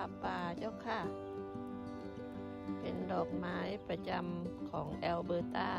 าบป่าเจ้าค่ะ เป็นดอกไม้ประจำของแอลเบอร์ตา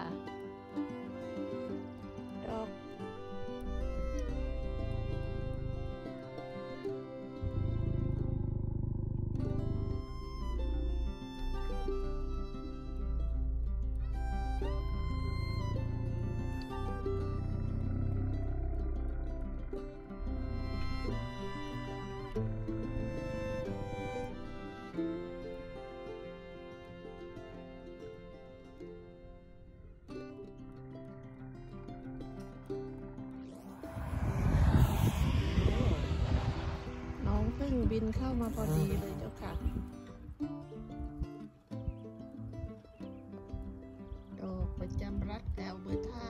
นเข้ามาพอดีเลยเจ้าค่ะ ดอกประจำรัฐแอลเบอร์ตา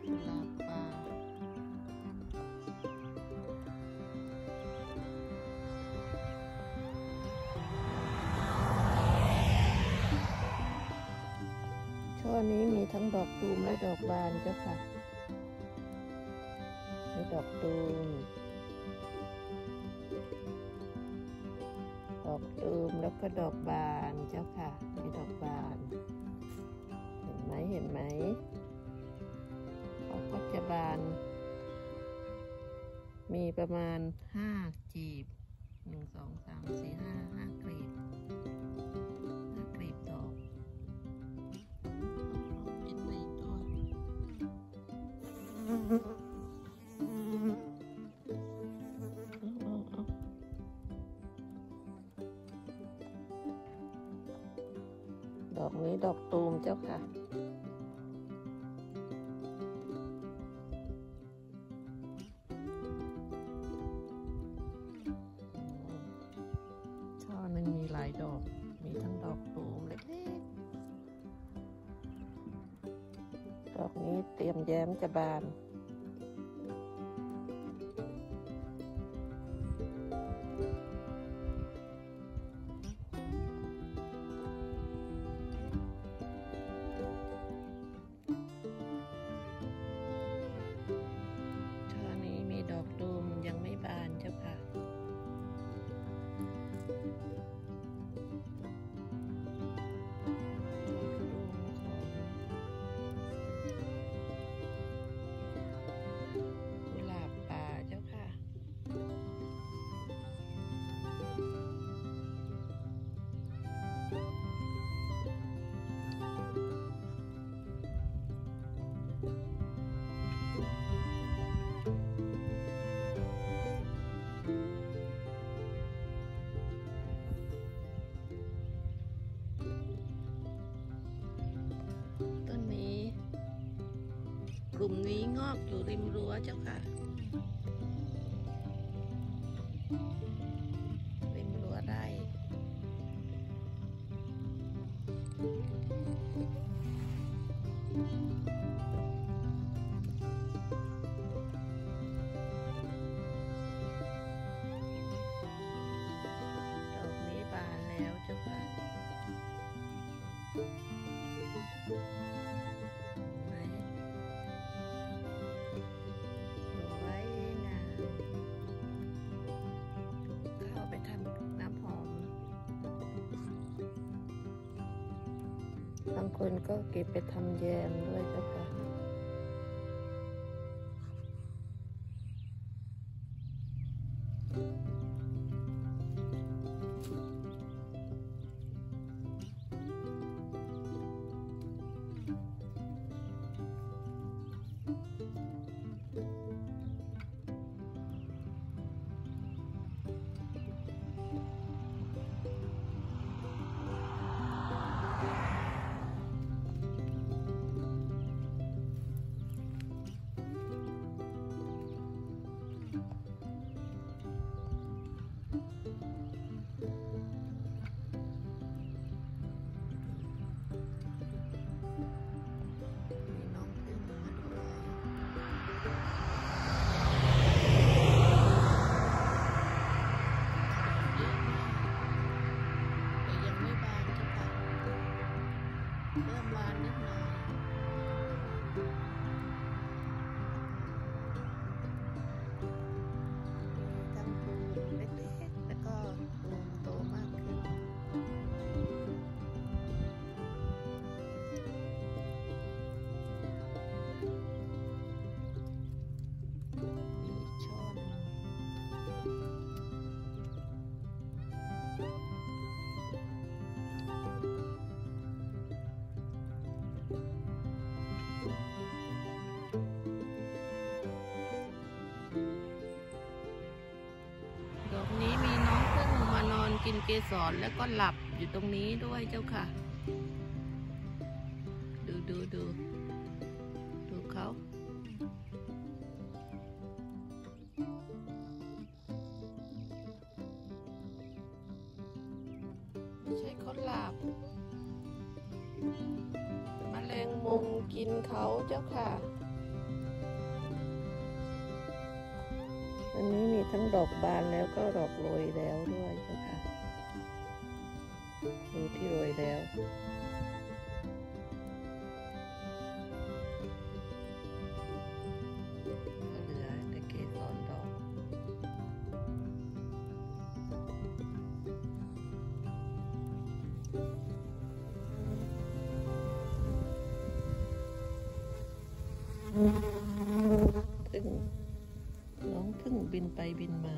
กุหลาบป่าช่อนี้มีทั้งดอกตูมและดอกบานเจ้าค่ะ มีดอกตูม ก็ดอกบานเจ้าค่ะมีดอกบาน เห็นไหมเห็นไหมเขาก็จะบาน มีประมาณห้าจีบหนึ่งสองสามสี่ห้าห้ากลีบ อกนี้ดอกตูมเจ้าค่ะ ลุ่มนี้งอกอยู่ริมรั้วเจ้าค่ะ บางคนก็เก็บไปทำแยมด้วยเจ้าค่ะ เกสรแล้วก็หลับอยู่ตรงนี้ด้วยเจ้าค่ะ ดูดูดูดูเขาไม่ใช่เขาหลับมแมลงมุมกินเขาเจ้าค่ะอันนี้มีทั้งดอกบานแล้วก็ดอกโรยแล้วด้วยเจ้าค่ะ ดูที่โรยแล้ว ก็เหลือแต่เกสรดอกพึ่งน้องพึ่งบินไปบินมา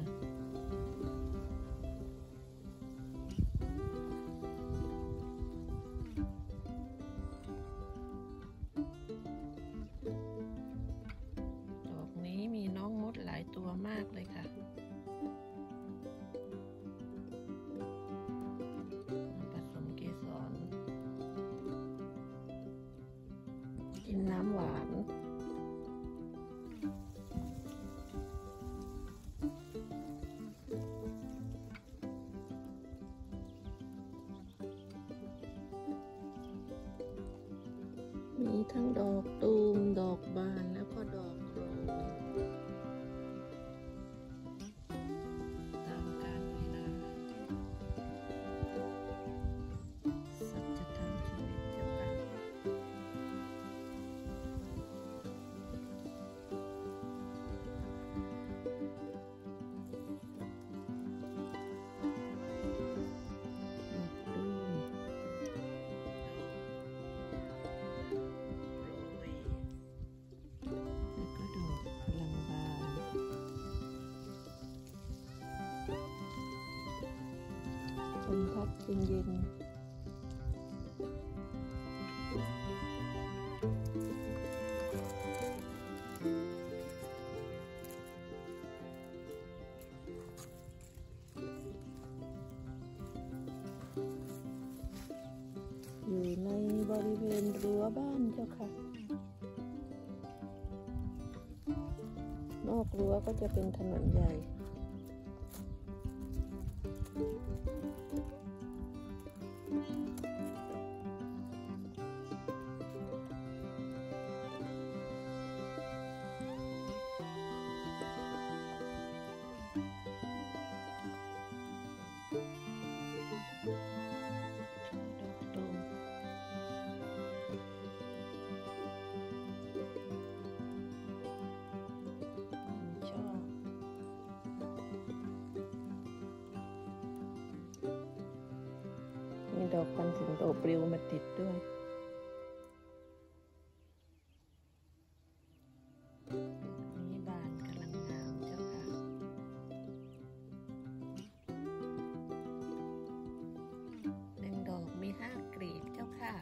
พัดเย็นๆ อยู่ในบริเวณรั้วบ้านเจ้าค่ะ นอกรั้วก็จะเป็นถนนใหญ่ด ดอกพันสิงโตปลิวมาติดด้วยนี้บานกลังงามเจ้าค่ะหนึ่งดอกมีห้ากลีบเจ้าค่ะ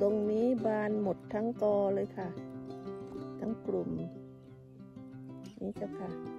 ตรงนี้บานหมดทั้งกอเลยค่ะ นี่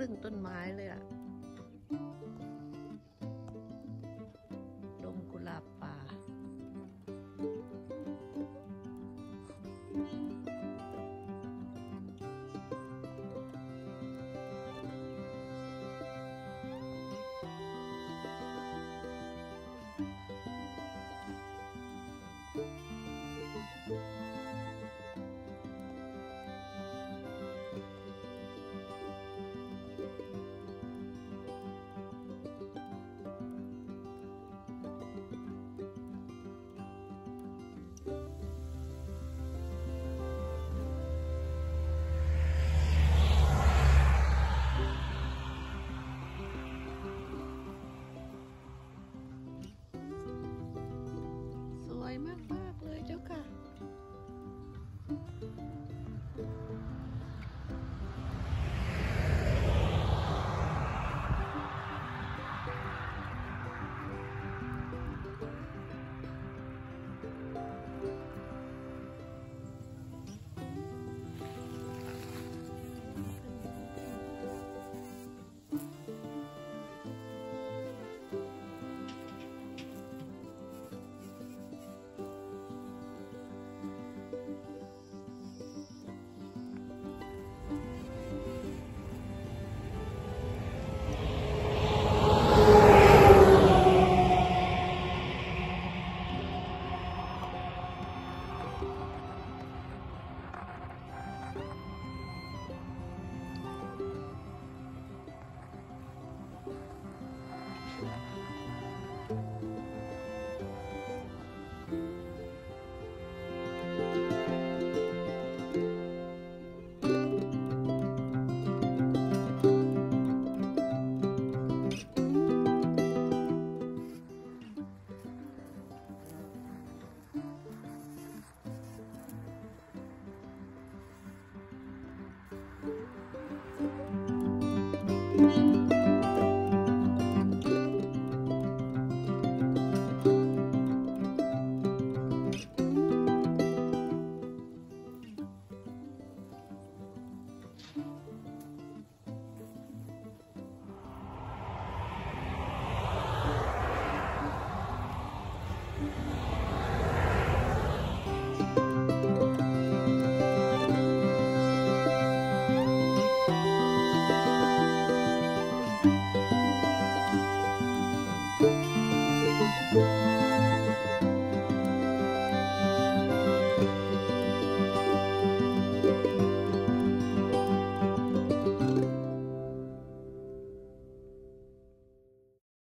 รึ่งต้นไม้เลยอะ